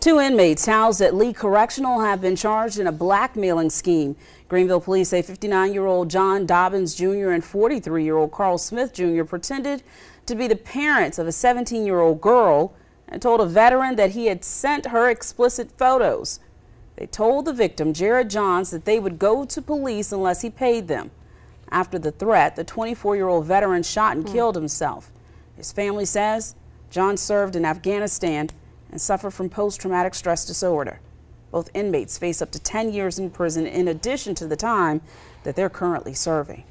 Two inmates housed at Lee Correctional have been charged in a blackmailing scheme. Greenville police say 59-year-old John Dobbins Jr. and 43-year-old Carl Smith Jr. pretended to be the parents of a 17-year-old girl and told a veteran that he had sent her explicit photos. They told the victim, Jared Johns, that they would go to police unless he paid them. After the threat, the 24-year-old veteran shot and mm. killed himself. His family says Johns served in Afghanistan and suffer from post-traumatic stress disorder. Both inmates face up to 10 years in prison in addition to the time that they're currently serving.